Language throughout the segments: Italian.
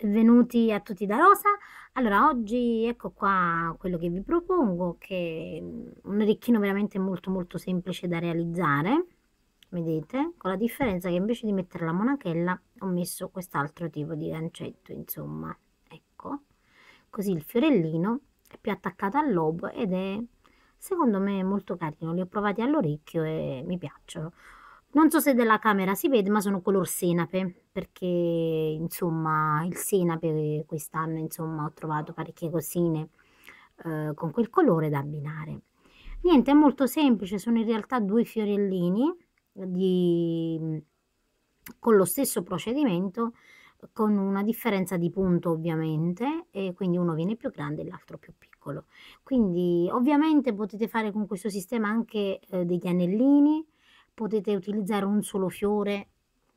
Benvenuti a tutti da Rosa. Allora, oggi ecco qua quello che vi propongo, che è un orecchino veramente molto molto semplice da realizzare, vedete? Con la differenza che invece di mettere la monachella ho messo quest'altro tipo di gancetto, insomma, ecco. Così il fiorellino è più attaccato al lobo ed è secondo me molto carino. Li ho provati all'orecchio e mi piacciono. Non so se della camera si vede, ma sono color senape, perché insomma il senape quest'anno insomma ho trovato parecchie cosine eh, con quel colore da abbinare. Niente, è molto semplice, sono in realtà due fiorellini di, con lo stesso procedimento, con una differenza di punto ovviamente, e quindi uno viene più grande e l'altro più piccolo. Quindi ovviamente potete fare con questo sistema anche eh, degli anellini, potete utilizzare un solo fiore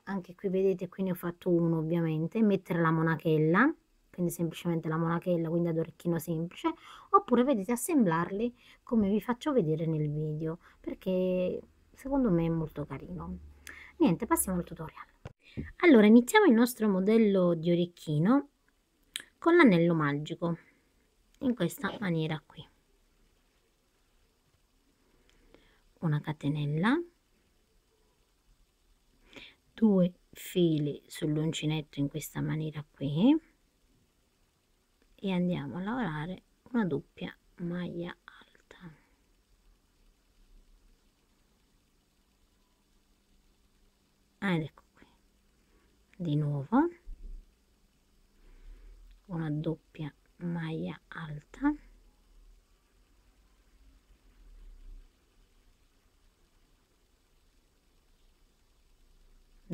anche qui vedete qui ne ho fatto uno ovviamente mettere la monachella quindi semplicemente la monachella quindi ad orecchino semplice oppure vedete assemblarli come vi faccio vedere nel video perché secondo me è molto carino. Niente passiamo al tutorial. Allora iniziamo il nostro modello di orecchino con l'anello magico in questa maniera qui. Una catenella due fili sull'uncinetto in questa maniera qui e andiamo a lavorare una doppia maglia alta. Ed ecco qui. Di nuovo. Una doppia maglia alta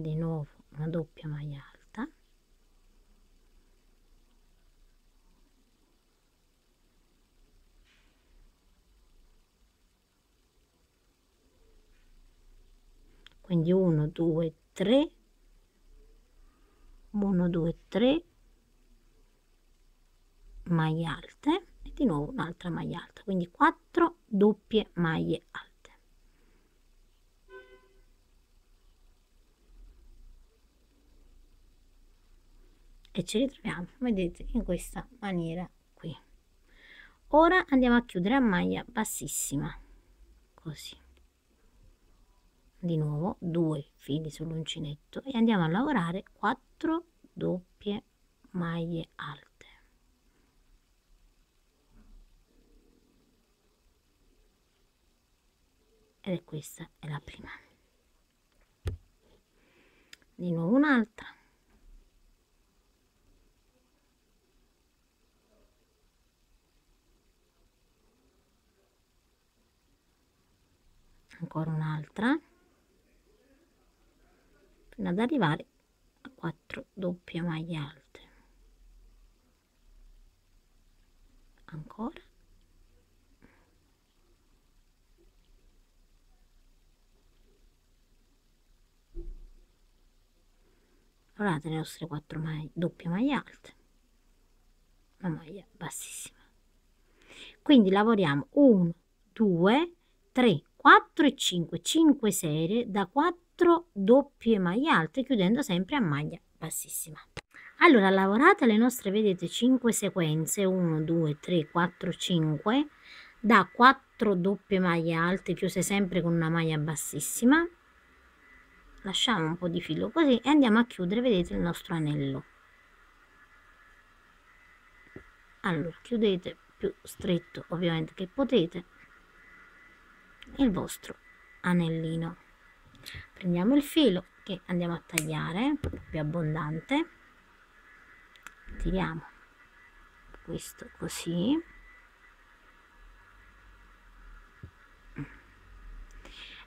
di nuovo una doppia maglia alta. Quindi 1 2 3 1 2 3 maglie alte. E di nuovo un'altra maglia alta. Quindi 4 doppie maglie alte e ci ritroviamo vedete in questa maniera qui. Ora andiamo a chiudere a maglia bassissima così. Di nuovo due fili sull'uncinetto e andiamo a lavorare 4 doppie maglie alte. Ed è questa è la prima. Di nuovo un'altra ancora un'altra. Fino ad arrivare a 4 doppie maglie alte. Ancora. Lavorate le nostre 4 maglie, doppie maglie alte. Una maglia bassissima. Quindi lavoriamo 1 2 3 4 e 5 5 serie da 4 doppie maglie alte chiudendo sempre a maglia bassissima. Allora lavorate le nostre vedete 5 sequenze 1 2 3 4 5 da 4 doppie maglie alte chiuse sempre con una maglia bassissima. Lasciamo un po di filo così e andiamo a chiudere vedete il nostro anello. Allora chiudete più stretto ovviamente che potete il vostro anellino. Prendiamo il filo che andiamo a tagliare più abbondante. Tiriamo questo così.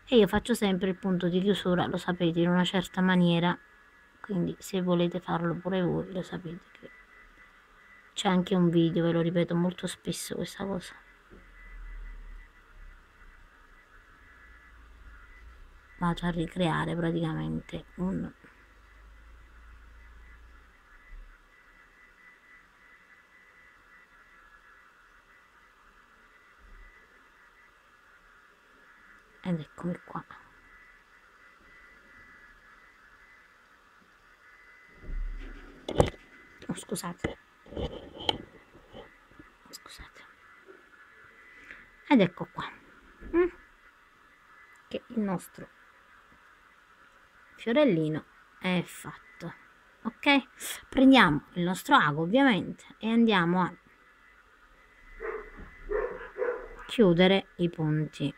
E io faccio sempre il punto di chiusura lo sapete in una certa maniera. Quindi se volete farlo pure voi lo sapete che c'è anche un video ve lo ripeto molto spesso questa cosa vado a ricreare praticamente un ed eccomi qua. Oh, scusate. Scusate. Ed ecco qua. Mm. che il nostro fiorellino è fatto. Ok? Prendiamo il nostro ago ovviamente e andiamo a chiudere i punti.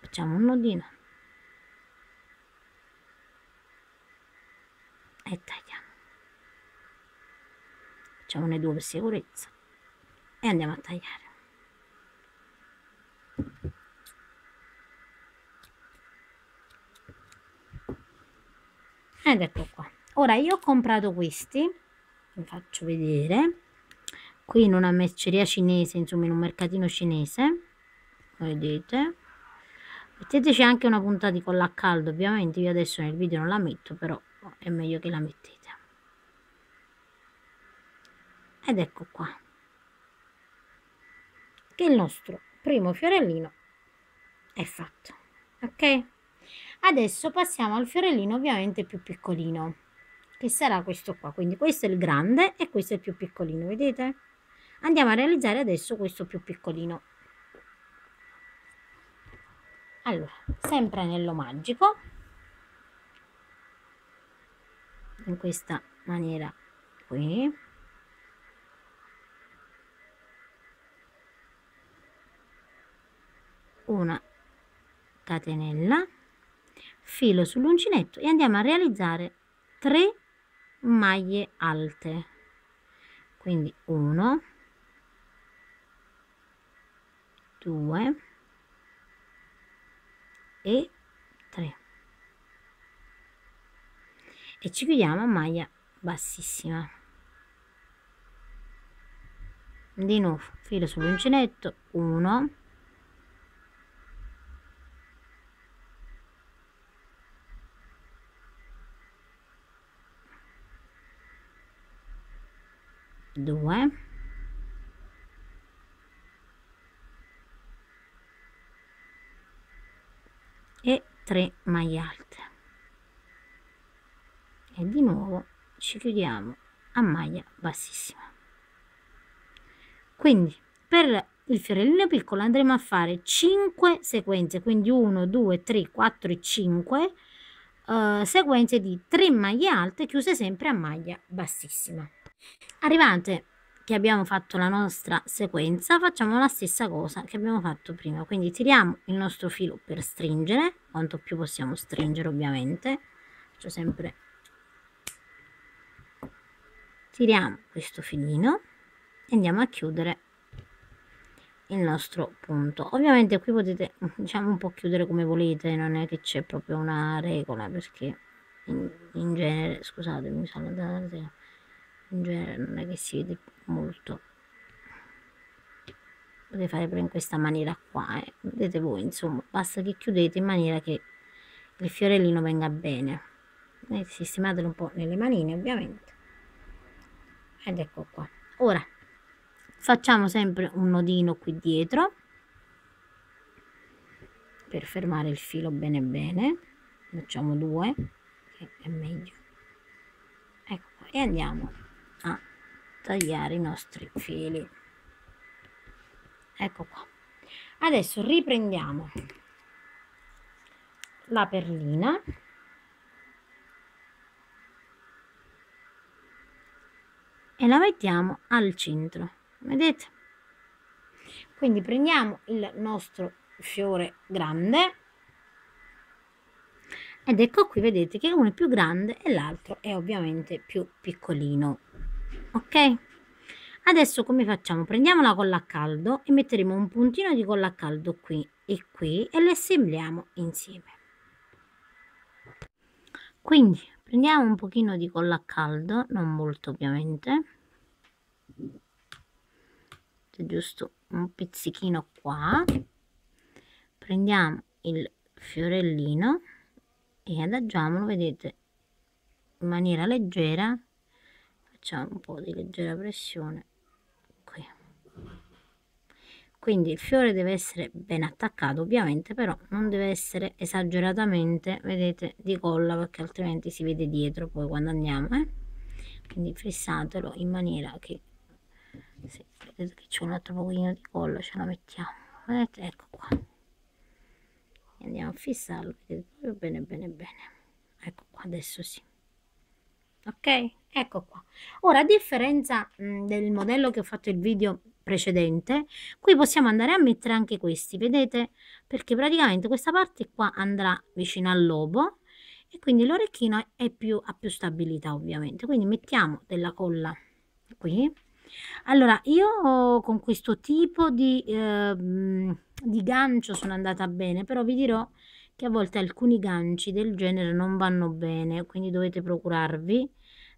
Facciamo un nodino. E tagliamo. Facciamone due per sicurezza e andiamo a tagliare. Ed ecco qua. Ora io ho comprato questi vi faccio vedere. Qui in una merceria cinese insomma in un mercatino cinese vedete. Metteteci anche una punta di colla a caldo ovviamente. Io adesso nel video non la metto però è meglio che la mettete. Ed ecco qua il nostro primo fiorellino è fatto ok? Adesso passiamo al fiorellino ovviamente più piccolino che sarà questo qua. Quindi questo è il grande e questo è il più piccolino vedete? Andiamo a realizzare adesso questo più piccolino. Allora sempre anello magico in questa maniera qui una catenella filo sull'uncinetto e andiamo a realizzare 3 maglie alte. Quindi 1 2 e 3 e ci chiudiamo maglia bassissima. Di nuovo filo sull'uncinetto 1 2 e 3 maglie alte. E di nuovo ci chiudiamo a maglia bassissima. Quindi per il fiorellino piccolo andremo a fare 5 sequenze quindi 1 2 3 4 e 5 uh, sequenze di 3 maglie alte chiuse sempre a maglia bassissima Arrivate che abbiamo fatto la nostra sequenza, facciamo la stessa cosa che abbiamo fatto prima. Quindi tiriamo il nostro filo per stringere, quanto più possiamo stringere ovviamente. Faccio sempre... Tiriamo questo filino e andiamo a chiudere il nostro punto ovviamente qui potete diciamo un po' chiudere come volete non è che c'è proprio una regola perché in, in genere scusatemi mi sono andata in genere non è che si vede molto. Potete fare però in questa maniera qua eh. vedete voi insomma basta che chiudete in maniera che il fiorellino venga bene. E sistematelo un po' nelle manine ovviamente. Ed ecco qua. Ora facciamo sempre un nodino qui dietro per fermare il filo bene bene. Facciamo due che è meglio. Ecco qua e andiamo tagliare i nostri fili. Ecco qua. Adesso riprendiamo la perlina. E la mettiamo al centro vedete? Quindi prendiamo il nostro fiore grande. Ed ecco qui vedete che uno è più grande e l'altro è ovviamente più piccolino ok? Adesso come facciamo? Prendiamo la colla a caldo e metteremo un puntino di colla a caldo qui e qui e le assembliamo insieme. Quindi prendiamo un pochino di colla a caldo non molto ovviamente. Giusto un pizzichino qua. Prendiamo il fiorellino e adagiamolo vedete in maniera leggera facciamo un po' di leggera pressione qui. Quindi il fiore deve essere ben attaccato ovviamente però non deve essere esageratamente vedete di colla perché altrimenti si vede dietro poi quando andiamo eh? quindi fissatelo in maniera che sì, vedete che c'è un altro pochino di colla ce la mettiamo. Vedete? Ecco qua. Andiamo a fissarlo vedete? Bene bene bene. Ecco qua adesso sì ok? Ecco qua. Ora a differenza mh, del modello che ho fatto il video precedente qui possiamo andare a mettere anche questi vedete? Perché praticamente questa parte qua andrà vicino al lobo e quindi l'orecchino è più ha più stabilità ovviamente. Quindi mettiamo della colla qui. Allora io con questo tipo di, eh, di gancio sono andata bene però vi dirò che a volte alcuni ganci del genere non vanno bene quindi dovete procurarvi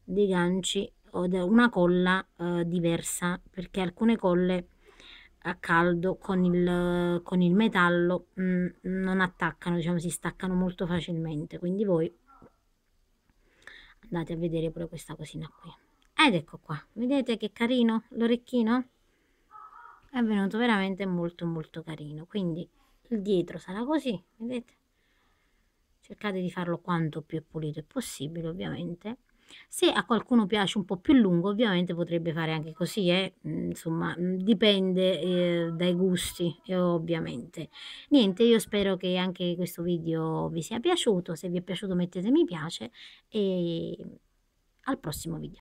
dei ganci o una colla eh, diversa perché alcune colle a caldo con il, con il metallo mh, mm, non attaccano, diciamo si staccano molto facilmente, quindi voi andate a vedere pure questa cosina qui. Ed ecco qua, vedete che carino l'orecchino? È venuto veramente molto molto carino, quindi il dietro sarà così, vedete? Cercate di farlo quanto più pulito è possibile ovviamente se a qualcuno piace un po' più lungo, ovviamente potrebbe fare anche così, eh? Mm, insomma, mm, dipende eh, dai gusti, eh, ovviamente. Niente, io spero che anche questo video vi sia piaciuto, se vi è piaciuto mettete mi piace e al prossimo video.